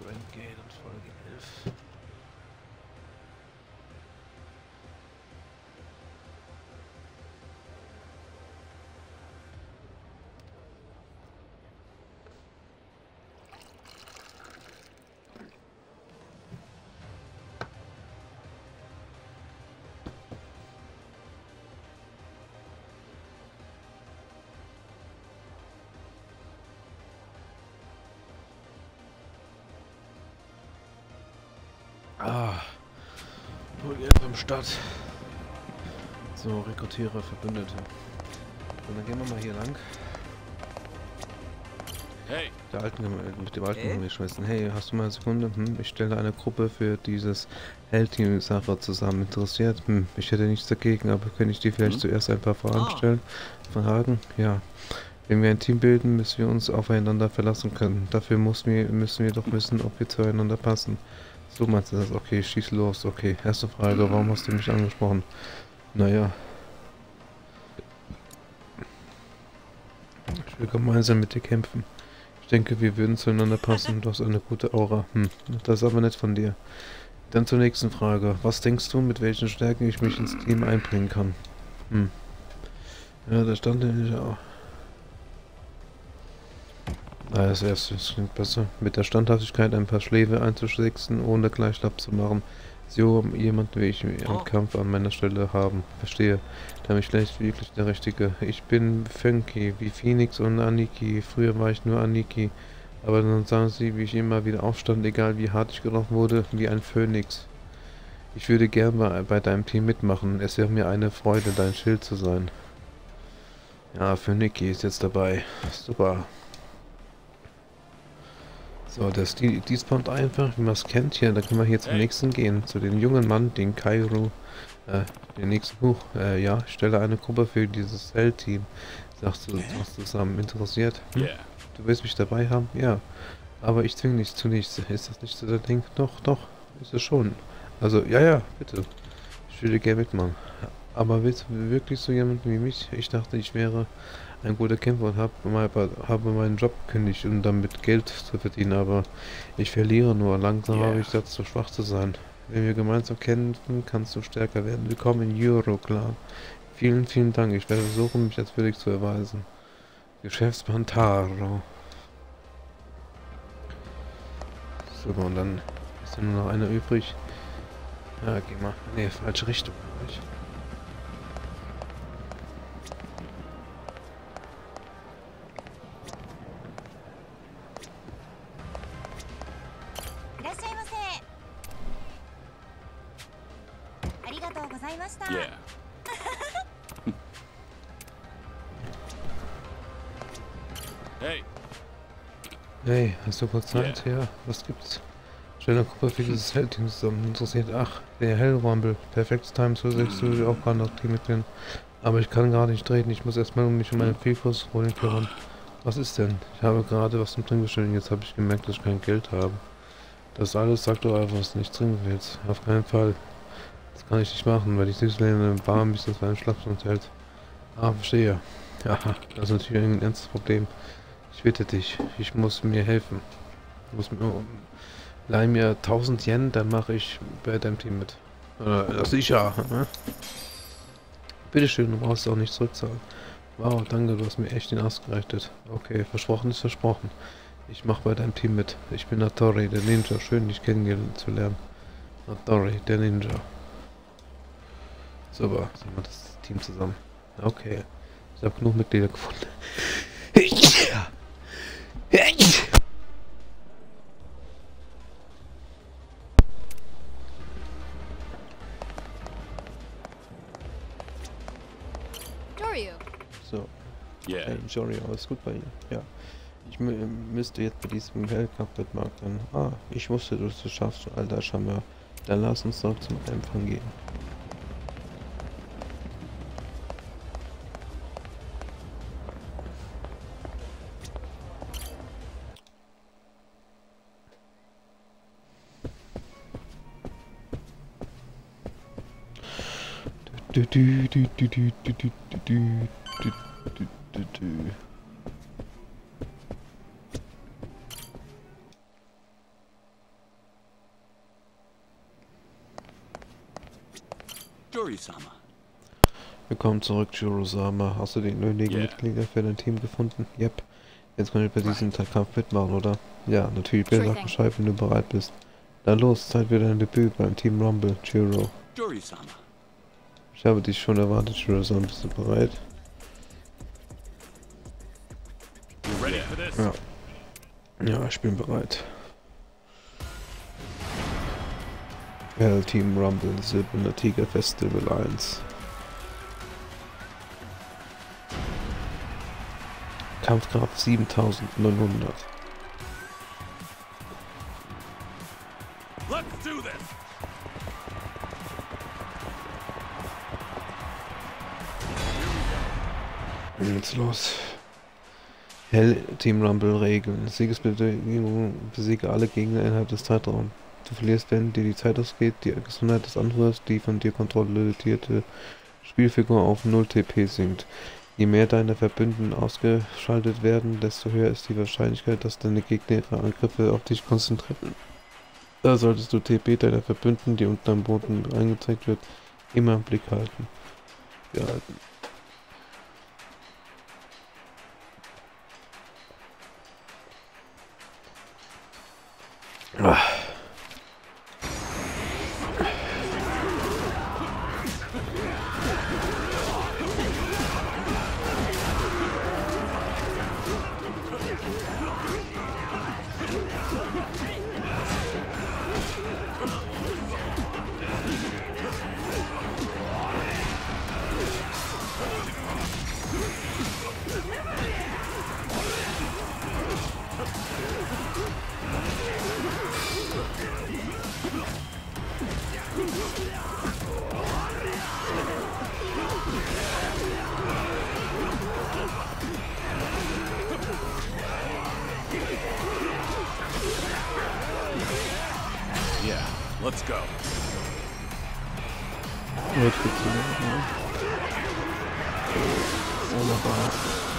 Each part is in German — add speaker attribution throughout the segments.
Speaker 1: Röntgen und folgendes. 11 am Start. So, rekrutiere Verbündete. Und dann gehen wir mal hier lang.
Speaker 2: Hey,
Speaker 1: Der alten, mit dem alten
Speaker 3: Äh?
Speaker 1: Gemäßschwestern. Hey, hast du mal eine Sekunde? Hm, ich stelle eine Gruppe für dieses Hellteam-Sache zusammen. Interessiert? Hm, ich hätte nichts dagegen, aber könnte ich dir vielleicht
Speaker 2: Hm?
Speaker 1: zuerst ein paar Fragen
Speaker 3: Ah.
Speaker 1: stellen? Fragen? Ja. Wenn wir ein Team bilden, müssen wir uns aufeinander verlassen können. Dafür wir, müssen wir doch wissen, ob wir zueinander passen. So meinst du das? Okay, schieß los. Okay, erste Frage. Warum hast du mich angesprochen? Naja. Ich will gemeinsam mit dir kämpfen. Ich denke, wir würden zueinander passen. Du hast eine gute Aura. Hm, das ist aber nett von dir. Dann zur nächsten Frage. Was denkst du, mit welchen Stärken ich mich ins Team einbringen kann? Hm. Ja, da stand nämlich auch. Na, das erste klingt besser. Mit der Standhaftigkeit ein paar Schläfe einzuschlägsten, ohne gleich Schlapp zu machen. So jemanden wie ich im
Speaker 3: Oh.
Speaker 1: Kampf an meiner Stelle haben. Verstehe. Da bin ich vielleicht wirklich der Richtige. Ich bin Funky, wie Phoenix und Aniki. Früher war ich nur Aniki. Aber dann sagen sie, wie ich immer wieder aufstand, egal wie hart ich getroffen wurde, wie ein Phönix. Ich würde gern bei, bei deinem Team mitmachen. Es wäre mir eine Freude, dein Schild zu sein. Ja, Phöniki ist jetzt dabei. Super. So, das die, die spawnt einfach, wie man es kennt hier. Da können wir hier zum nächsten gehen. Zu dem jungen Mann, den Kairo. Äh, den nächsten Buch. Äh, ja, ich stelle eine Gruppe für dieses Cell-Team. Sagst du, du zusammen interessiert? Hm? Du willst mich dabei haben? Ja. Aber ich zwinge dich zu nichts. Ist das nicht so der Ding? Doch, doch. Ist es schon. Also, ja, ja, bitte. Ich würde gerne mitmachen. Aber willst du wirklich so jemanden wie mich? Ich dachte, ich wäre ein guter Kämpfer und habe habe meinen Job gekündigt, um damit Geld zu verdienen. Aber ich verliere nur. Langsam
Speaker 2: Ja.
Speaker 1: habe ich das zu schwach zu sein. Wenn wir gemeinsam kämpfen, kannst du stärker werden. Willkommen in Euroclan. Vielen, vielen Dank. Ich werde versuchen, mich als würdig zu erweisen. Geschäftsmann Taro. So, und dann ist ja nur noch einer übrig. Ja, geh mal. Nee, falsche Richtung. ich.
Speaker 4: りがとうございました
Speaker 2: Yeah. hey,
Speaker 1: Hey, hast du kurz Zeit? Ja, was gibt's? Stell eine Gruppe für dieses Hellteam zusammen. Interessiert. Ach, der Hellrumble. Perfektes Time zu sechs würde auch gerade noch Team mitnehmen. Aber ich kann gerade nicht treten. Ich muss erstmal mich um meine Vielkursrollen kümmern. Was ist denn? Ich habe gerade was zum Trinken bestellt und jetzt habe ich gemerkt, dass ich kein Geld habe. Das alles sagt doch einfach, was du nicht trinken willst. Auf keinen Fall. Das kann ich nicht machen, weil die Süßlehne im Bar mich das für einen Schlafstand hält. Ah, verstehe. Ja, das ist natürlich ein ernstes Problem. Ich bitte dich, ich muss mir helfen. Du musst mir, leih mir 1000 Yen, dann mache ich bei deinem Team mit. Äh, sicher. Ne? Bitteschön, du brauchst auch nicht zurückzahlen. Wow, danke, du hast mir echt den Arsch gerettet. Okay, versprochen ist versprochen. Ich mache bei deinem Team mit. Ich bin Natori, der Ninja. Schön, dich kennenzulernen. Natori, der Ninja. Super, sind wir das Team zusammen. Okay. Ich habe genug Mitglieder gefunden.
Speaker 4: Dorio
Speaker 1: So,
Speaker 2: yeah.
Speaker 1: hey, Jory, alles gut bei Ihnen? Ja. Ich mü müsste jetzt bei diesem Weltcup mitmachen. Ah, ich wusste, du es schaffst, du alter Charmeur. Dann lass uns doch zum Empfang gehen. Du, du, du, du, du, du, du, du, du, du, du, du. Willkommen zurück, Jurosama. Hast du den nötigen Mitglieder für dein Team gefunden? Yep. Jetzt können wir bei diesem Kampf mitmachen, oder? Ja, natürlich. Bitte sag Bescheid, wenn du bereit bist. Dann los, Zeit für dein Debüt beim Team Rumble, Juro.
Speaker 2: Dorisama.
Speaker 1: Ich habe dich schon erwartet, Jurosama. Bist du bereit? Ja. Ja, ich bin bereit. Hell Team Rumble, Silberner Tiger Festival 1. Kampfkraft 7900. Hell Team Rumble Regeln. Siegesbedingung besiege alle Gegner innerhalb des Zeitraums. Du verlierst, wenn dir die Zeit ausgeht, die Gesundheit des Anführers, die von dir kontrollierte Spielfigur auf 0 TP sinkt. Je mehr deine Verbündeten ausgeschaltet werden, desto höher ist die Wahrscheinlichkeit, dass deine Gegner ihre Angriffe auf dich konzentrieren. Da solltest du TP deiner Verbündeten, die unten am Boden angezeigt wird, immer im Blick halten. Behalten.
Speaker 2: Yeah, let's go.
Speaker 1: Jetzt geht's wieder. Ja. Wunderbar.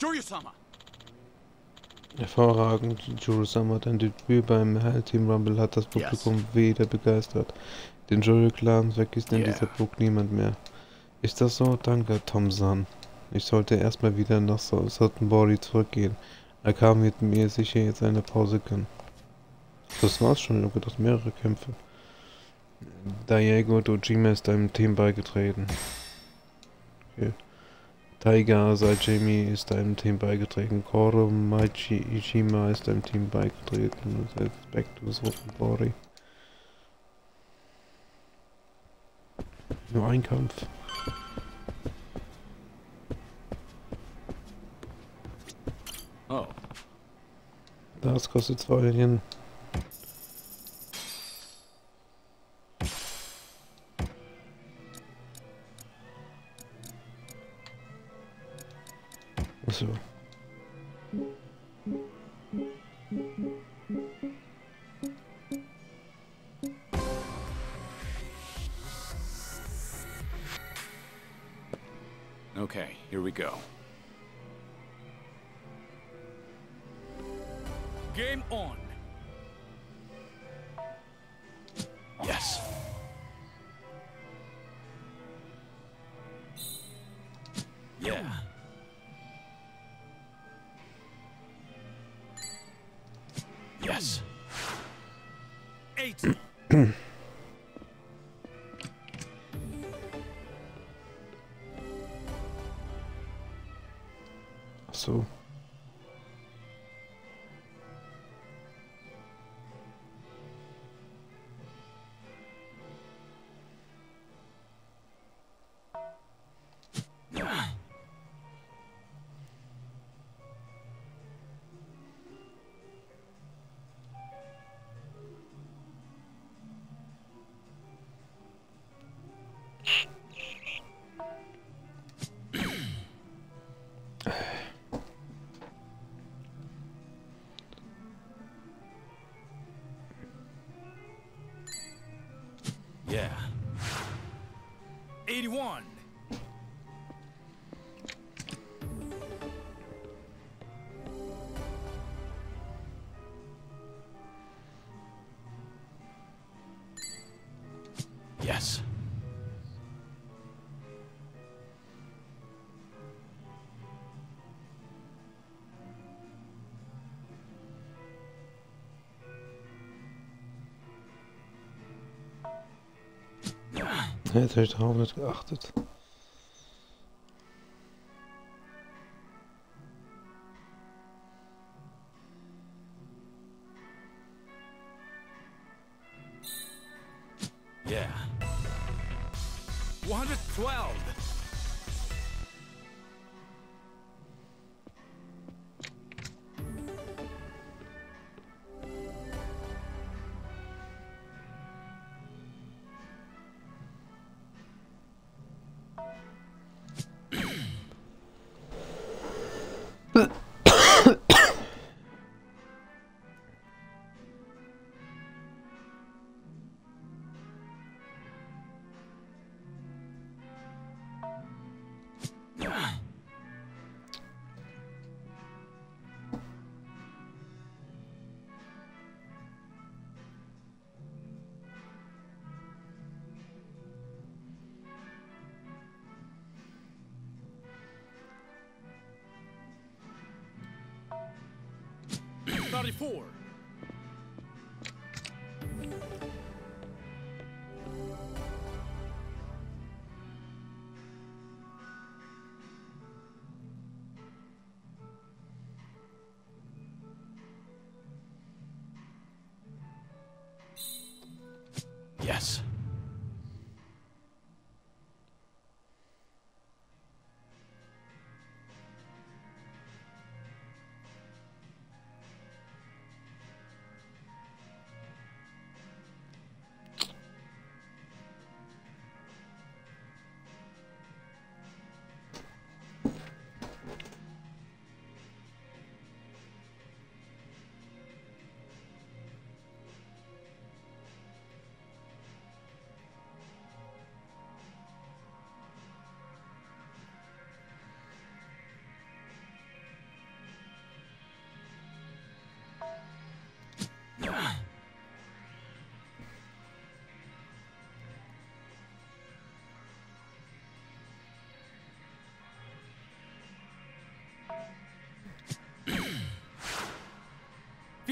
Speaker 2: Jory-sama.
Speaker 1: Hervorragend, Jerusalem dein Debüt beim Hell Team Rumble hat das
Speaker 2: Yes.
Speaker 1: Publikum wieder begeistert. Den Jury-Clan vergisst in
Speaker 2: Yeah.
Speaker 1: dieser Burg niemand mehr. Ist das so? Danke, Tom-san. Ich sollte erstmal wieder nach Suttonbury zurückgehen. Aka wird mir sicher jetzt eine Pause gönnen. Das war's schon, hab gedacht, mehrere Kämpfe. Diego Dojima ist deinem Team beigetreten. Okay. Taiga Saijimi ist deinem Team beigetreten. Koro Maichi Ishima ist deinem Team beigetreten. Das heißt Back to Sottenbori. Nur ein Kampf.
Speaker 2: Oh,
Speaker 1: Das kostet zwei Yen.
Speaker 2: pessoa.
Speaker 1: Ja, Jetzt habe ich darauf nicht geachtet.
Speaker 2: Yeah. 112. Thirty-four. Yes.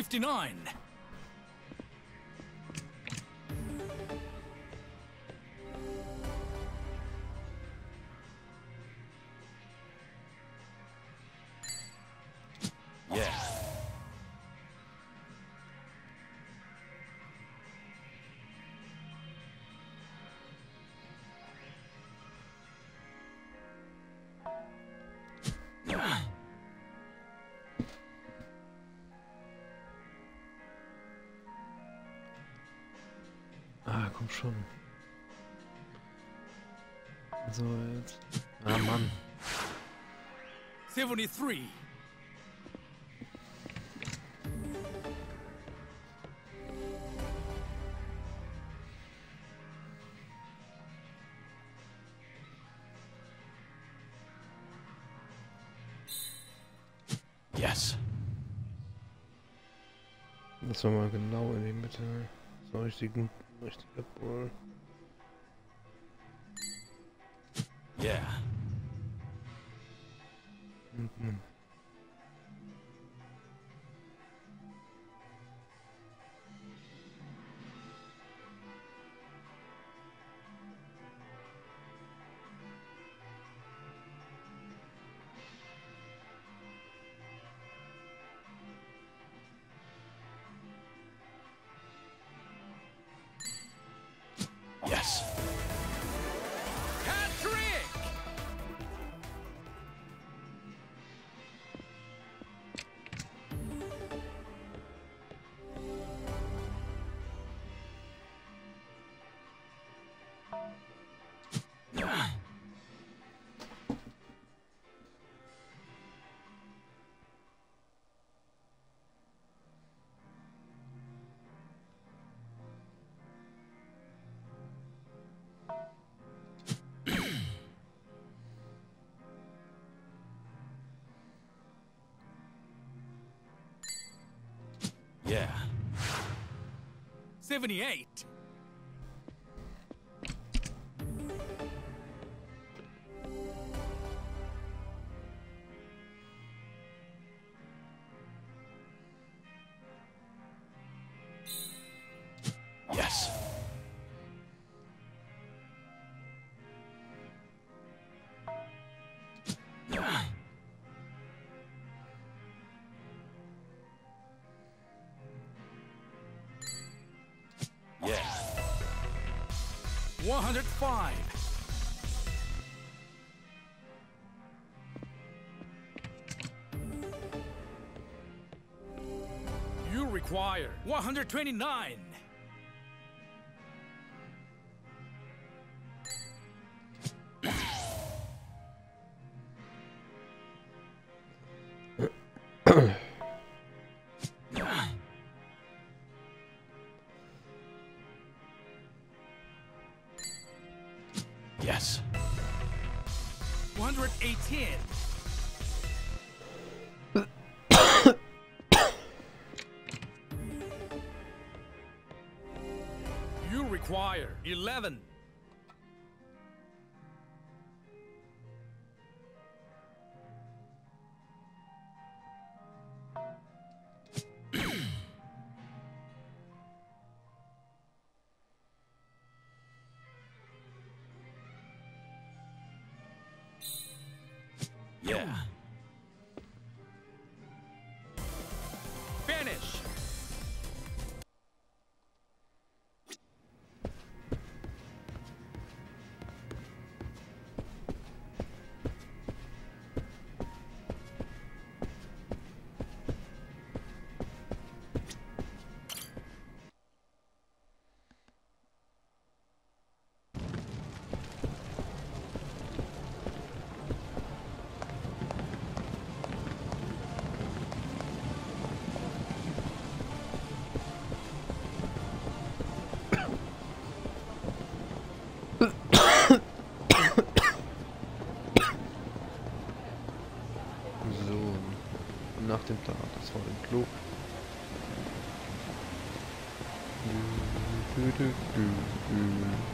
Speaker 1: 59. schon. So, jetzt. Ah, Mann.
Speaker 2: 73. Yes.
Speaker 1: Das war mal genau in die Mitte. So richtig,
Speaker 2: Mas por. 78. 105. You require 129.
Speaker 1: das war den Klo. Du, du, du,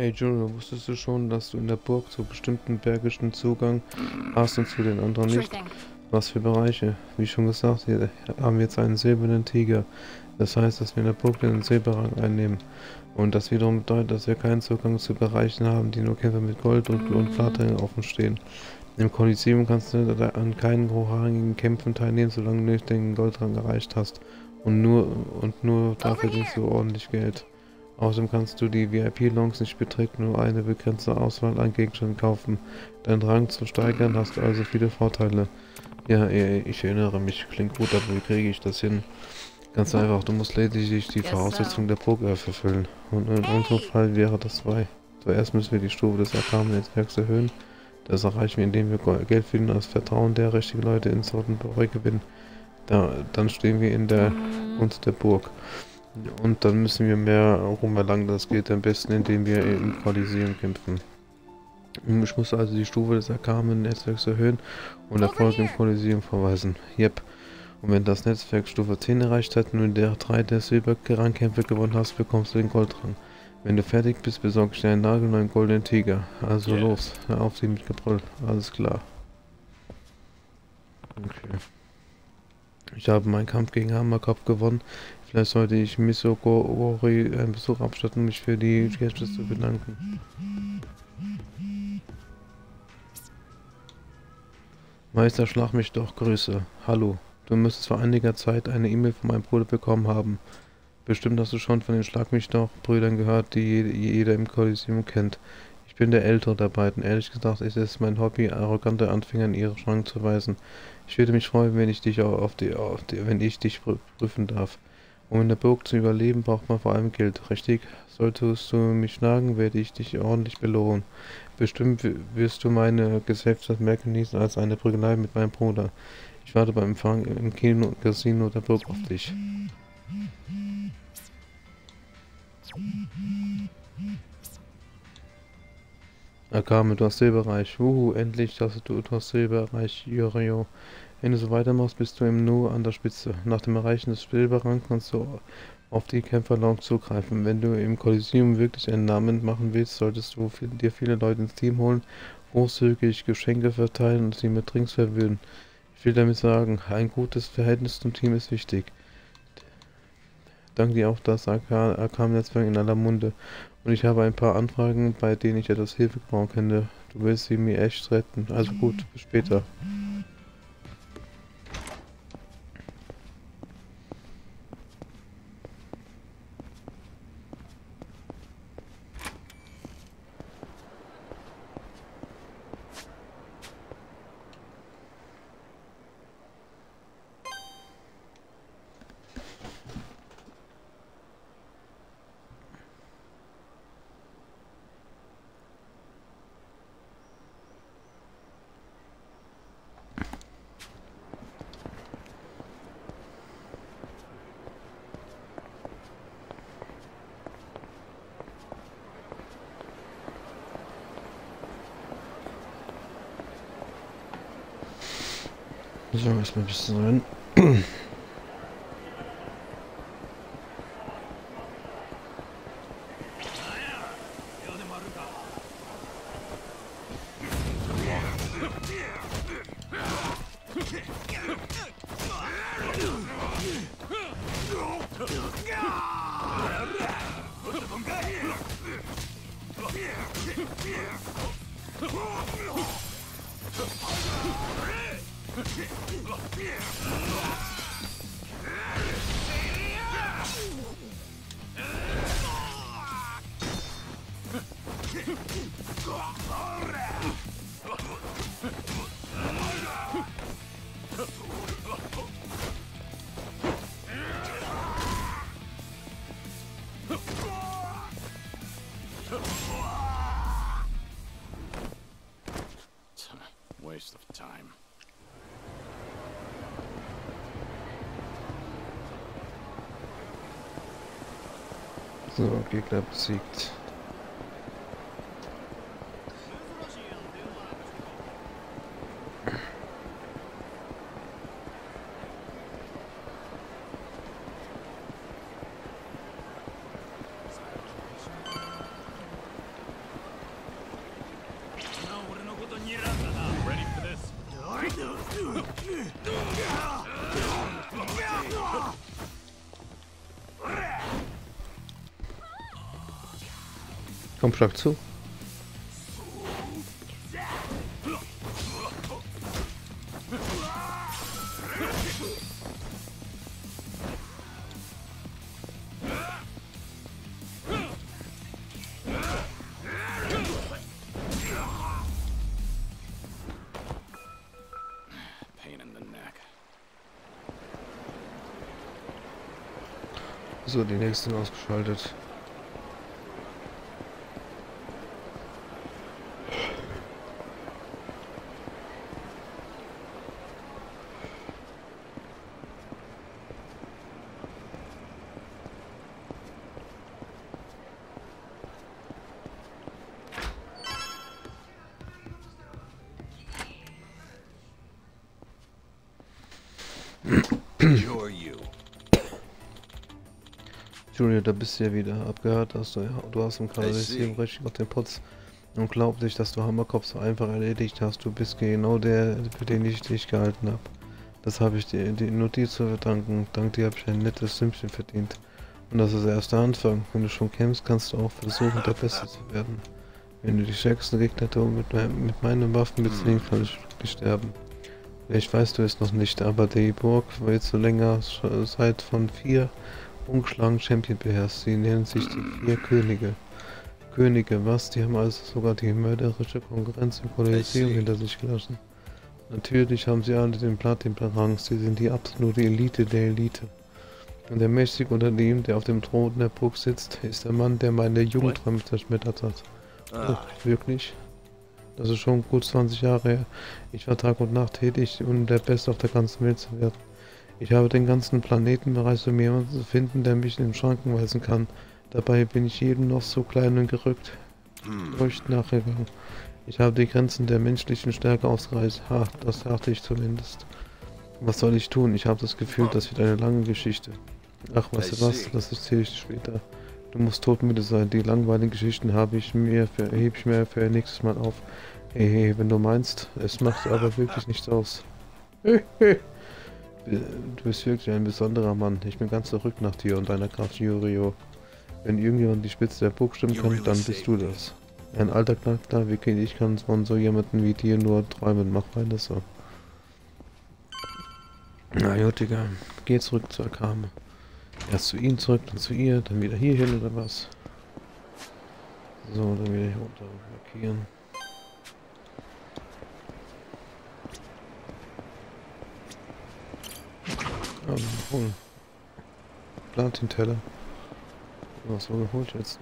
Speaker 4: Hey
Speaker 1: Junior, wusstest du schon, dass du in der Burg zu bestimmten bergischen Zugang hast und zu den anderen nicht? Was für Bereiche? Wie schon gesagt, hier haben wir jetzt einen silbernen Tiger. Das heißt, dass wir in der Burg den Silberrang einnehmen. Und das wiederum bedeutet, dass wir keinen Zugang zu Bereichen haben, die nur Kämpfer mit Gold und, und Platin offen stehen. Im Kolosseum kannst du an keinen hochrangigen Kämpfen teilnehmen, solange du nicht den Goldrang erreicht hast. Und nur und nur dafür kriegst du ordentlich Geld. Außerdem kannst du die VIP-Longs nicht betreten, nur eine begrenzte Auswahl an Gegenständen kaufen. Deinen Rang zu steigern hast du also viele Vorteile. Ja, ich erinnere mich, klingt gut, aber wie kriege ich das hin? Ganz einfach, du musst lediglich die Voraussetzungen der Burg erfüllen. Und in unserem Fall wäre das zwei. Zuerst müssen wir die Stufe des Arkamen-Netzwerks erhöhen. Das erreichen wir, indem wir Geld für das Vertrauen der richtigen Leute in Sortenbereue gewinnen. Da, dann stehen wir in der Gunst der Burg. Und dann müssen wir mehr Ruhm erlangen. Das geht am besten, indem wir im Kolosseum kämpfen. Ich muss also die Stufe des Arkamen-Netzwerks erhöhen und Erfolg im Kolosseum verweisen. Yep. Und wenn das Netzwerk Stufe 10 erreicht hat und du in der 3 der Silberrangkämpfe gewonnen hast, bekommst du den Goldrang. Wenn du fertig bist, besorge ich dir einen nagelneuen goldenen Tiger. Also
Speaker 2: Yeah.
Speaker 1: los, hör auf sie mit Gebrüll. Alles klar. Okay. Ich habe meinen Kampf gegen Hammerkopf gewonnen. Vielleicht sollte ich Misogori einen Besuch abstatten, um mich für die Gäste zu bedanken. Meister, schlag mich doch, Grüße. Hallo. Du müsstest vor einiger Zeit eine E-Mail von meinem Bruder bekommen haben. Bestimmt hast du schon von den Schlag mich doch Brüdern gehört, die jede- jeder im Kolosseum kennt. Ich bin der Ältere der beiden. Ehrlich gesagt ist es mein Hobby, arrogante Anfänger in ihre Schranken zu weisen. Ich würde mich freuen, wenn ich dich auf die, auf die wenn ich dich prüfen darf. Um in der Burg zu überleben, braucht man vor allem Geld, richtig? Solltest du mich schlagen, werde ich dich ordentlich belohnen. Bestimmt wirst du meine Gesellschaft mehr genießen als eine Prügelei mit meinem Bruder. Ich warte beim Empfang im Kino Casino der Burg auf dich. Akame, du hast Silberreich. Wuhu, endlich hast du, du hast Silberreich, Yorio. Wenn du so weitermachst, bist du im Nu an der Spitze. Nach dem Erreichen des Silberrangs kannst du auf die Kämpferlong zugreifen. Wenn du im Kolosseum wirklich einen Namen machen willst, solltest du dir viele Leute ins Team holen, großzügig Geschenke verteilen und sie mit Drinks verwöhnen. Ich will damit sagen, ein gutes Verhältnis zum Team ist wichtig. Dank dir auch das AK-Netzwerk in aller Munde. Und ich habe ein paar Anfragen, bei denen ich etwas Hilfe brauchen könnte. Du willst sie mir echt retten. Also gut, bis später. So, erstmal ein bisschen rein. So, Gegner besiegt. Schlag zu. So, die nächsten ausgeschaltet. Bist du ja wieder. Abgehört hast du, ja. Du hast im
Speaker 3: see.
Speaker 1: richtig auf den Putz. Unglaublich, dass du Hammerkopf so einfach erledigt hast. Du bist genau der, für den ich dich gehalten habe. Das habe ich dir die Notiz zu verdanken. Dank dir habe ich ein nettes Sümmchen verdient. Und das ist erst der Anfang. Wenn du schon kämpfst, kannst du auch versuchen, der Beste zu werden. Wenn du die stärksten Gegner mit, mein- mit meinen Waffen bezwingen, kann ich wirklich sterben. Ich weiß du es noch nicht, aber die Burg wird so länger Zeit von vier ungeschlagenen Champion beherrscht. Sie nennen sich die vier Könige. Könige, was? Die haben also sogar die mörderische Konkurrenz im Kolosseum hinter sich gelassen. Natürlich haben sie alle den Platin-Rang, sie sind die absolute Elite der Elite. Und der mächtige unter dem, der auf dem Thron der Burg sitzt, ist der Mann, der meine Jugendträume zerschmettert hat. Oh, wirklich? Das ist schon gut 20 Jahre her. Ich war Tag und Nacht tätig, um der Beste auf der ganzen Welt zu werden. Ich habe den ganzen Planeten bereits, um jemanden zu finden, der mich in den Schranken weisen kann. Dabei bin ich jedem noch so klein und gerückt durch nachgegangen. Ich habe die Grenzen der menschlichen Stärke ausgereizt. Ha, das dachte ich zumindest. Was soll ich tun? Ich habe das Gefühl, das wird eine lange Geschichte. Ach, weißt du was? Das erzähle ich später. Du musst todmüde sein. Die langweiligen Geschichten habe ich mir für, hebe ich mir für nächstes Mal auf. Hey, hey, wenn du meinst, es macht aber wirklich nichts aus. Du bist wirklich ein besonderer Mann. Ich bin ganz verrückt nach dir und deiner Kraft, Yurio. Wenn irgendjemand die Spitze der Burg stimmen kann, dann bist du das. Ein alter Knackler wie ich kann von so jemanden wie dir nur träumen. Mach weiter so. Na Digga. Geh zurück zur Akame. Erst zu ihm zurück, dann zu ihr, dann wieder hier hin oder was? So, dann wieder hier runter markieren. Ähm, holen. Platin-Teller. Was so geholt jetzt?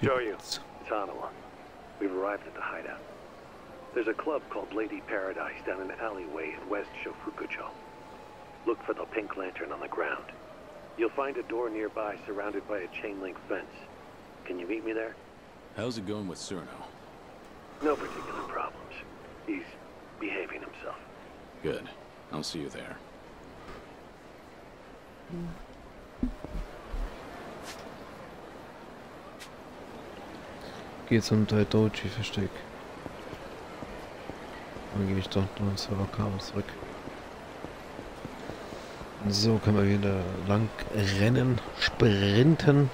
Speaker 3: Joyu, it's Ottawa. We've arrived at the hideout. There's a club called Lady Paradise down an alleyway in West Shofukucho. Look for the pink lantern on the ground. You'll find a door nearby surrounded by a chain-link fence. Can you meet me there?
Speaker 2: How's it going with Cerno?
Speaker 3: No particular problems. He's behaving himself.
Speaker 2: Good. I'll see you there.
Speaker 1: Geht zum Daidoji Versteck. Dann gehe ich doch noch ins Server zurück. So können wir wieder lang rennen, sprinten.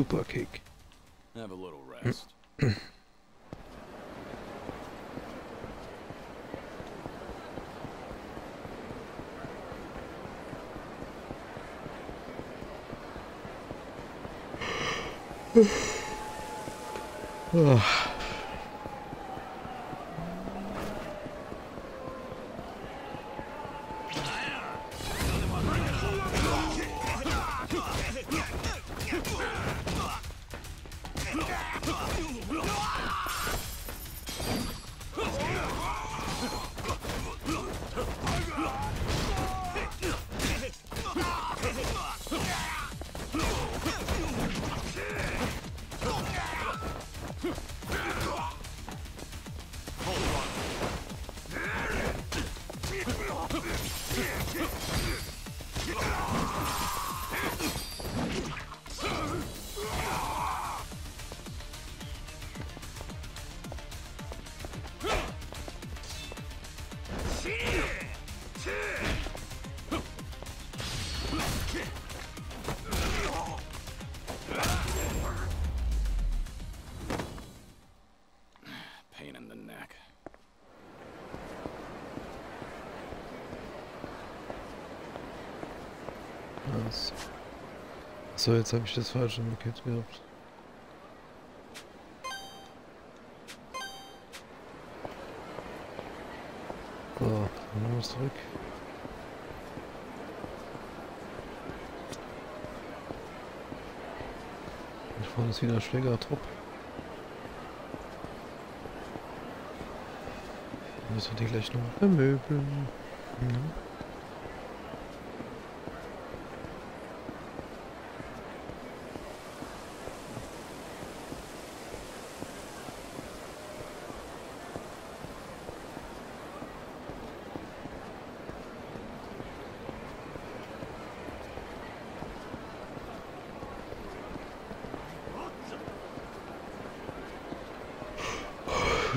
Speaker 1: Super Kick.
Speaker 2: Have a little rest. Hmm? pain in the neck.
Speaker 1: Was? So, jetzt habe ich das falsch umgekehrt gehabt. So, dann muss zurück. Da vorne ist wieder ein Schlägertrupp. trupp Müssen wir die gleich noch vermöbeln. Mhm.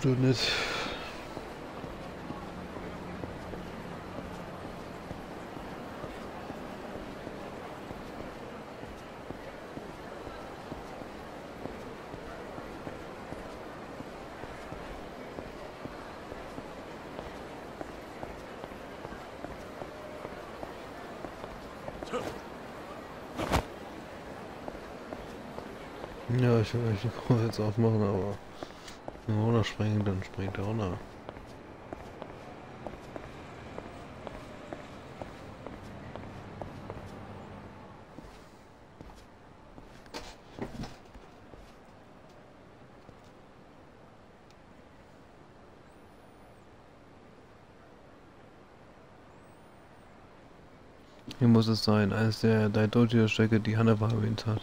Speaker 1: Oder nicht? Ja, ich Kurve jetzt aufmachen, aber wenn wir runterspringen, dann springt er runter. Hier muss es sein, als der Daidoji-Strecke die Hannah erwähnt hat.